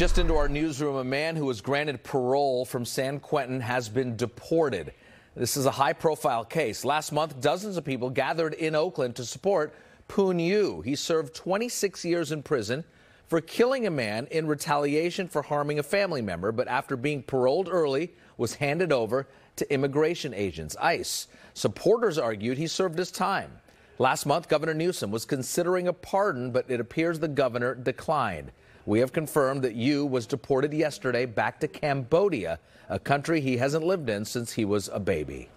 Just into our newsroom, a man who was granted parole from San Quentin has been deported. This is a high profile case. Last month, dozens of people gathered in Oakland to support Phoeun You. He served 26 years in prison for killing a man in retaliation for harming a family member, but after being paroled early, was handed over to immigration agents, ICE. Supporters argued he served his time. Last month, Governor Newsom was considering a pardon, but it appears the governor declined. We have confirmed that You was deported yesterday back to Cambodia, a country he hasn't lived in since he was a baby.